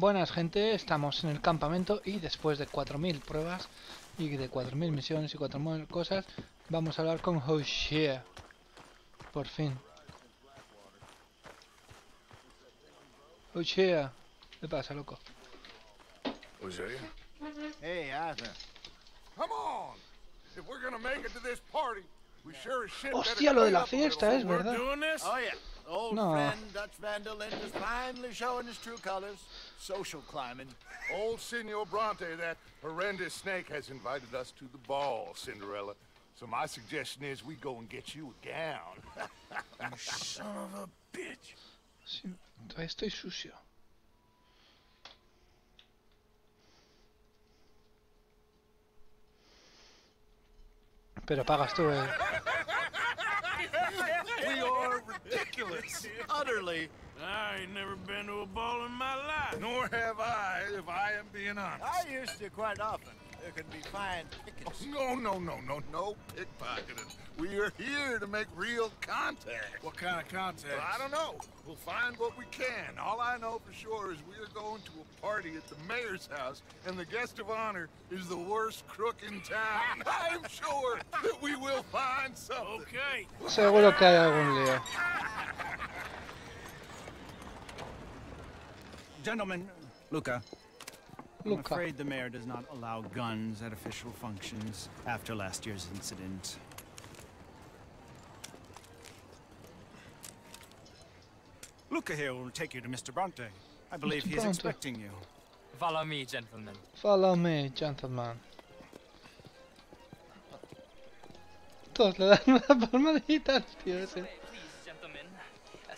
Buenas gente, estamos en el campamento y después de 4.000 pruebas y de 4.000 misiones y 4.000 cosas, vamos a hablar con Hosea. Por fin. Hosea, ¿qué pasa, loco? Hey, Arthur. Come on! If we're gonna make it to this party, we sure as shit better Hostia, lo de la fiesta es verdad. Oh, yeah. Old No. friend Dutch Van der Linde is finally showing his true colors. Social climbing. Old Senor Bronte, that horrendous snake, has invited us to the ball, Cinderella. So my suggestion is we go and get you a gown. you son of a bitch. Sí, todavía estoy sucio. Pero pagas tú, eh. We are ridiculous. Utterly. I ain't never been to a ball in my life. Nor have I, if I am being honest. I used to quite often. There can be fine pickets. No, no, no, no, no pickpocketing. We are here to make real contact. What kind of contact? Well, I don't know. We'll find what we can. All I know for sure is we are going to a party at the mayor's house, and the guest of honor is the worst crook in town. I'm sure that we will find something. Okay. Seguro que hay algún lío. Gentlemen, Luca. I'm Luca. afraid the mayor does not allow guns at official functions after last year's incident. Luca here will take you to Mr. Bronte. I believe he is Bronte. expecting you. Follow me, gentlemen. Follow me, gentleman. Todos le dan una palmadita al tío ese. Please, gentlemen.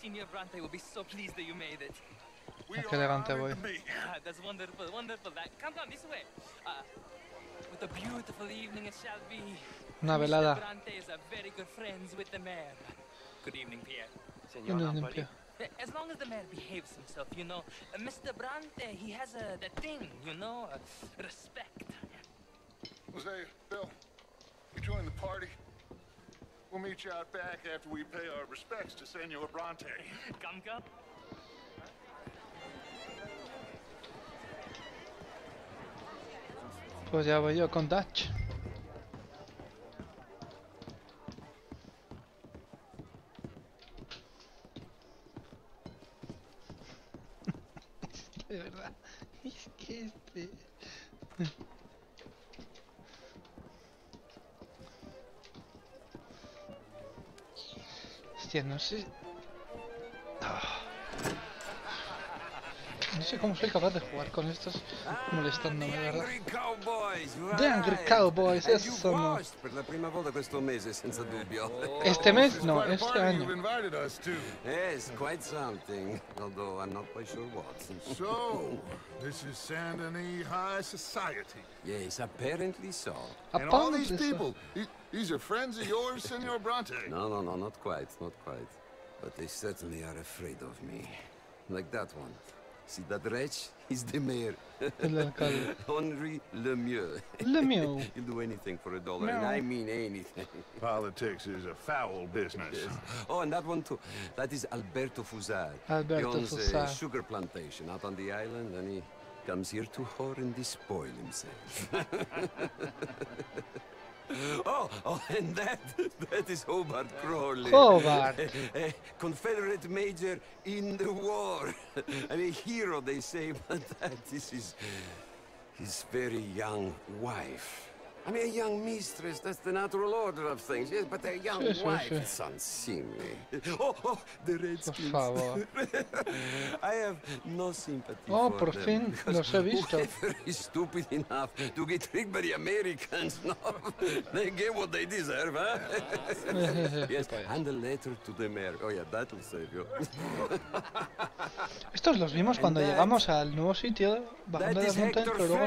Senior Bronte will be so pleased that you made it. We Qué are elegante honored voy. to be here. Ah, that's wonderful, wonderful. That come, come this way. Uh, what a beautiful evening it shall be. Una velada. Bronte is a very good friends with the mayor. Good evening, Pierre. ¿Dónde es limpio? Uh, As long as the mayor behaves himself, you know, uh, Mr. Bronte, he has a that thing, you know, uh, respect. Hosea, Bill, you join the party. We'll meet you out back after we pay our respects to Senor Bronte. Come, come. Pues ya voy yo con Dutch. De verdad. Es que este. Hostia, no sé. Sé cómo soy capaz de jugar con estos molestándome, de verdad. The Angry right. Cowboys, And yes, you sono. washed per la prima volta questo mese, senza dubbio. Este mes no, Quite a este año. invited us to. yes, quite something. Although I'm not quite sure what. So, this is Saint Denis High Society. yes, apparently so. And all these Apparently so. people, these are friends of yours, Senor Bronte? No, no, no, not quite, not quite. But they certainly are afraid of me. Like that one. See that wretch? He's the mayor. El alcalde. Henri Lemieux. Lemieux. He'll do anything for a dollar, and I mean anything. Politics is a foul business. Oh, and that one too. That is Alberto Fussar. Alberto he owns Fussar. a sugar plantation out on the island, and he comes here to whore and despoil himself. oh, oh, and that, that is Hobart Crawley. Hobart. A, a Confederate major in the war. and a hero, they say, but that is his, his very young wife. I mean, a young mistress, that's the natural order of things, yes, but a young Sí, sí, wife, sí. it's unseemly. Oh, oh, the Redskins. favor. I have no sympathy Oh, for por them, fin, los he visto. Whoever is stupid enough to get tricked by the Americans, no, they get what they deserve, huh? yes, and a letter to the mayor. Oh, yeah, that'll save you. Estos los vimos cuando that- llegamos al nuevo sitio, bajando de montañas, Hector pero luego...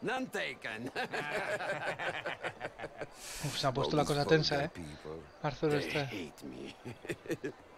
None taken. Uf, se ha puesto la cosa tensa, eh. Arthur está...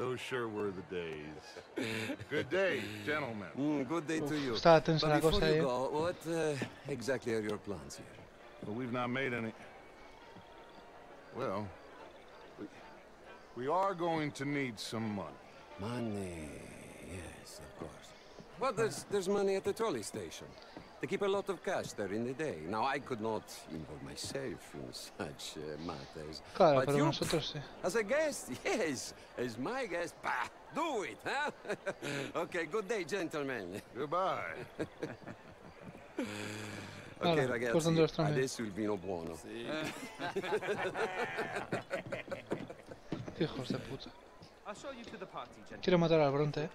Those sure were the days. Good day, gentlemen. Mm, good day to you. Estaba tensa But la before cosa you go, what uh, exactly are your plans here? But we've not made any... Well, we, we are going to need some money. Money, yes, of course. Well, there's, there's money at the trolley station. They keep a lot of cash there in the day. Now, I could not involve myself in such uh, matters. Claro, but pero you, nosotros sí. as a guest, yes, as my guest, bah, do it, huh? okay, good day, gentlemen. Goodbye. Ok, Allora, ragazzi, portando lo strano. adesso il vino buono. Hijos de puta. I'll show you to the party, gentlemen. Quiero matar al Bronte,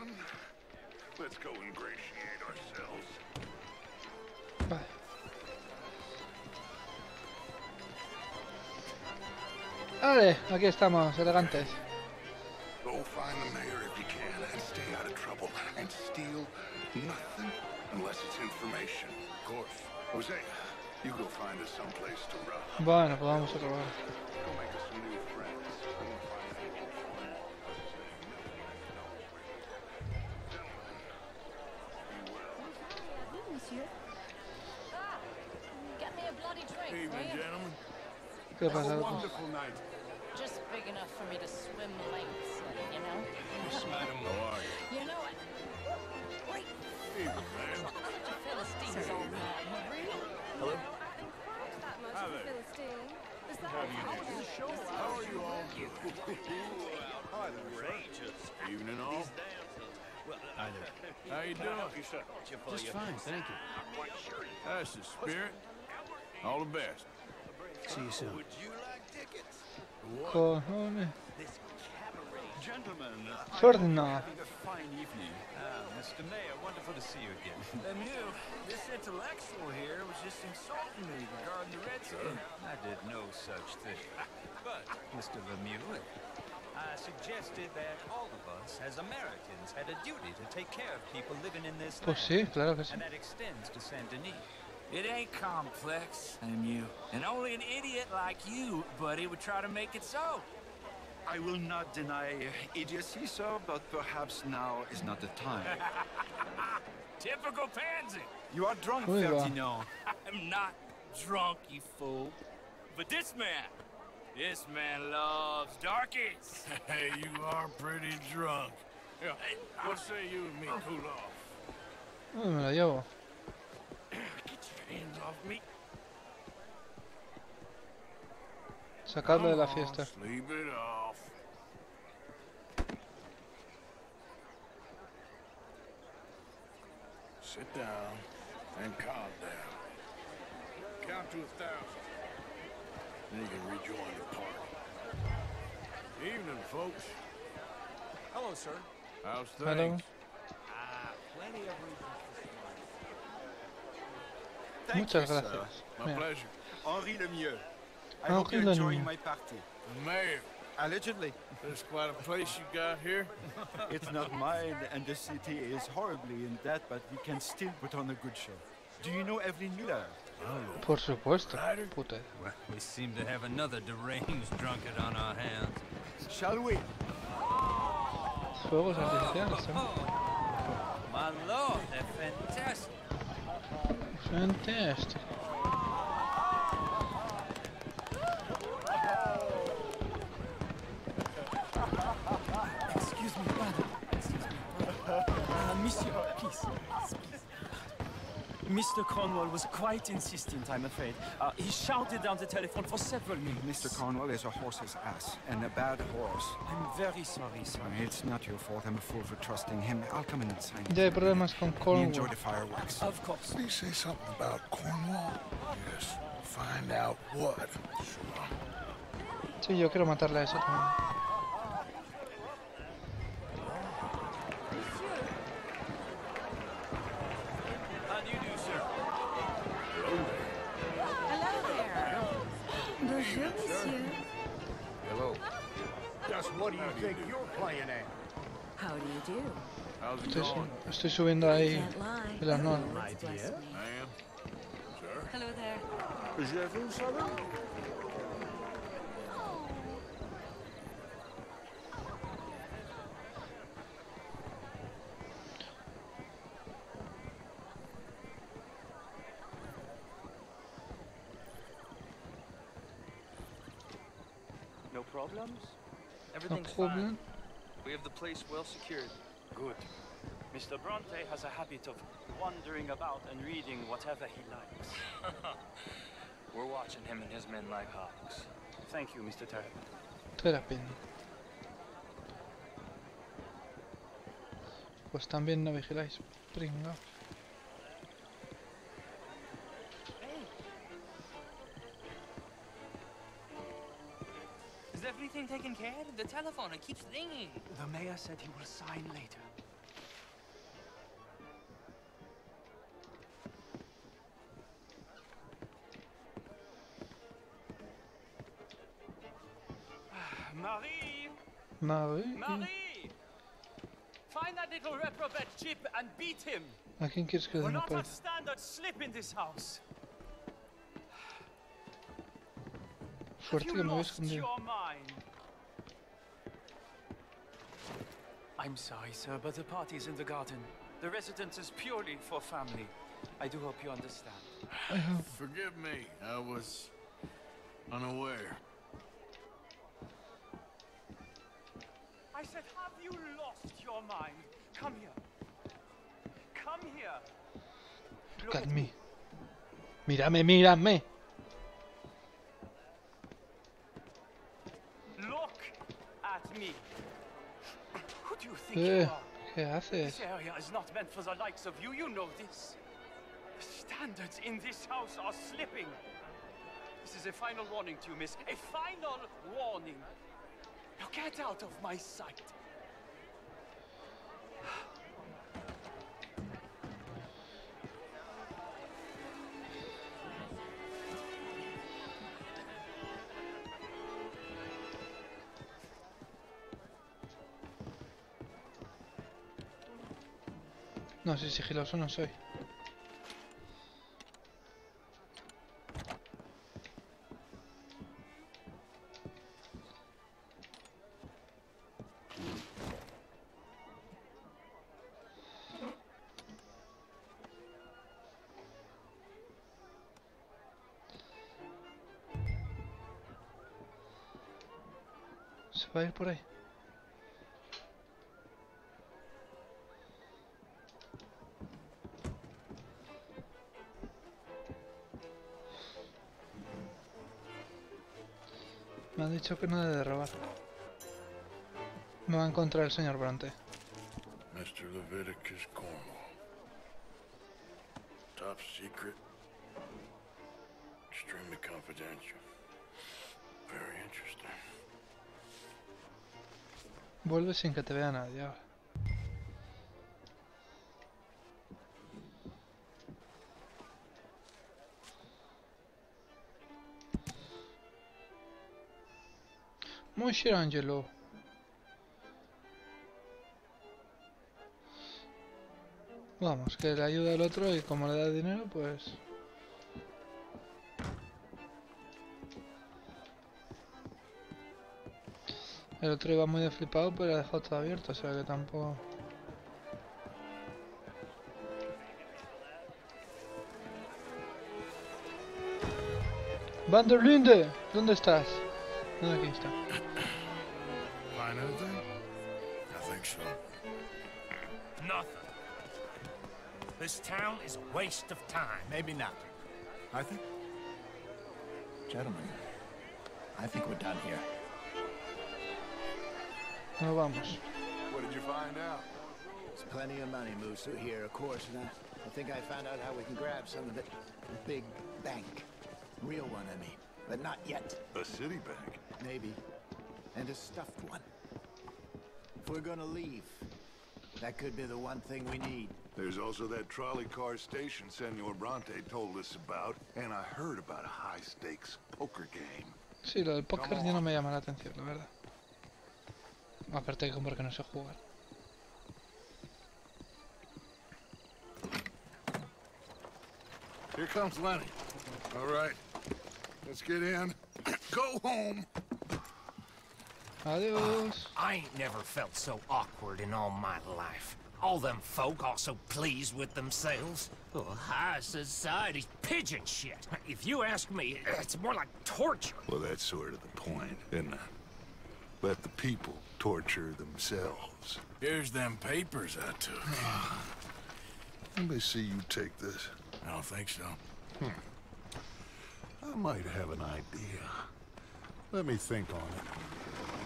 Gentlemen, let's go ingratiate ourselves. Vale. Vale, aquí estamos, elegantes. Go find the mayor if you can and stay out of trouble and steal nothing unless it's information. Of course. Hosea, you go find us someplace to run. Bueno, pues vamos a robar. ¿Qué pasa? Wonderful night. Just big enough for me to swim lanes, in, you know? How are you? You know it. Wait, Evening, man. such a Philistine's old man. Hello. Hi. How are you all doing? Evening, all. Hi there. How you doing? Just fine, thank you. That's the spirit. All the best. See you soon. would you like Cojones. Gentlemen, Ferdinand. having a fine evening. Ah, Mr. Mayor, wonderful to see you again. Lemieux, this intellectual here was just insulting me regarding the Redskin. I did no such thing. But, Mr. Lemieux, I suggested that all of us, as Americans, had a duty to take care of people living in this Pues land. sí, claro que sí. And that extends to Saint Denis. It ain't complex, I'm you. And only an idiot like you, buddy, would try to make it so. I will not deny idiocy, sir, but perhaps now is not the time. Typical pansy. You are drunk, Uy, va. Ferdinand. I'm not drunk, you fool. But this man, this man loves darkies. Hey, you are pretty drunk. Yeah, what say you and me cool off? Uy, me hands off me. Sacarlo de la fiesta. Sleep it off. Sit down and calm down. Count to a thousand. Then you can rejoin the party. Evening, folks. Hello, sir. How's Hello. things? Ah, plenty of reasons. Thank Muchas you, sir. gracias. My Mira, pleasure. Henri Lemieux. I Henri hope you're enjoying my party. Mayor, Allegedly. there's quite a place you got here. It's not mine, and the city is horribly in debt, but we can still put on a good show. Do you know Evelyn Miller? por supuesto. Puta. Well, we seem to have another deranged drunkard on our hands. Shall we? Fuegos artificiales, ¿eh? My lord, they're fantastic. Fantástico. Excuse me, brother. Excuse me, brother. Uh, monsieur, please. please. Mr. Cornwall was quite insistent, I'm afraid. Uh, he shouted down the telephone for several minutes. Mr. Cornwall is a horse's ass, and a bad horse. I'm very sorry, sir. It's not your fault. I'm a fool for trusting him. I'll come in and sign it. Ya hay problemas con We enjoy the fireworks. Of course. Did he say something about Cornwall? Yes. Find out what. Sure. Sí, yo quiero matarle a eso también. How do you do, sir? Hello there. Bonjour, monsieur. Hello. Just what do you think you're playing at? How do you do? How's it Estoy, su- going? estoy subiendo ahí Can't lie. el arnón. Lord's blessed me. Ma'am? Sir? Hello there. Is that from Southern? No problems? No Everything's problem. fine. We have the place well secured. Good. Mr. Bronte has a habit of wandering about and reading whatever he likes. We're watching him and his men like hawks. Thank you, Mr. Terrapin. Terapin. Pues también no vigiláis. Pringa. The telephone, it keeps ringing. The mayor said he will sign later. Marie! Marie. Marie! Find that little reprobate chip and beat him! I think it's que We'll den not por have standard slip in this house. Suerte Have you me lost your mind? I'm sorry, sir, but the party's in the garden. The residence is purely for family. I do hope you understand. Forgive me. I was unaware. I said, have you lost your mind? Come here. Come here. Look at me. Mírame, mírame. Think you are? This area is not meant for the likes of you. You know this. The standards in this house are slipping. This is a final warning to you, miss. A final warning. Now get out of my sight. No, si sigiloso no soy. Se va a ir por ahí. Me han dicho que no debe de robar. Me va a encontrar el señor Bronte. Mr. Leviticus Cornwall. Top secret. Extremely confidential. Very interesting. Vuelve sin que te vea nadie ahora. Monsieur Angelo. Vamos, que le ayuda al otro y como le da dinero, pues... El otro iba muy de flipado, pero ha dejado todo abierto, o sea que tampoco... Van der Linde, ¿dónde estás? No, aquí está. Find anything? I think so. Nothing. This town is a waste of time. Maybe not. Arthur? Gentlemen, I think we're done here. Nos vamos. What did you find out? There's plenty of money moves through here, of course, and I, I think I found out how we can grab some of it. A big bank. Real one, I mean. But not yet. A city bank? Maybe. And a stuffed one. If we're gonna leave, that could be the one thing we need. There's also that trolley car station Senor Bronte told us about, and I heard about a high-stakes poker game. Sí, lo del póker ya no me llama la atención, la verdad. Aparte que porque no sé jugar. Here comes Lenny. All right, let's get in. Go home. Adios. I ain't never felt so awkward in all my life. All them folk all so pleased with themselves. Oh, high society's pigeon shit. If you ask me, it's more like torture. Well, that's sort of the point, isn't it? Let the people torture themselves. Here's them papers I took. Let me see you take this. I don't think so. Hmm. I might have an idea. Let me think on it.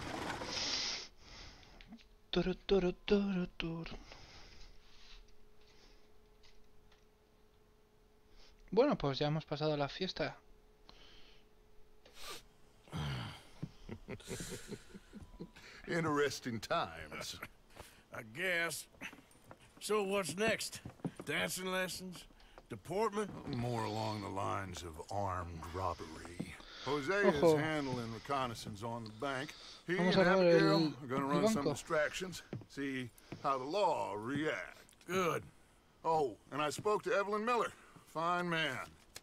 Bueno, pues ya hemos pasado la fiesta. Interesting times. I guess. So what's next? Dancing lessons? Deportment? More along the lines of armed robbery. Hosea Ojo. is handling reconnaissance on the bank. He Vamos and a Abigail el- are gonna run some distractions, see how the law react. Good. Oh, and I spoke to Evelyn Miller. Fine man.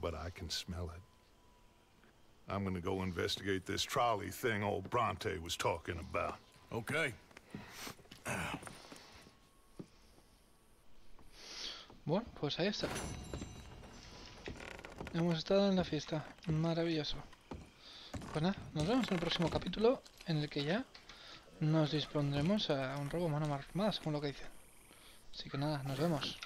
But I can smell it. I'm gonna go investigate this trolley thing old Bronte was talking about. Okay. Bueno, pues ahí está. Hemos estado en la fiesta. Maravilloso. Pues nada, nos vemos en el próximo capítulo en el que ya nos dispondremos a un robo mano armada, según lo que dicen. Así que nada, nos vemos.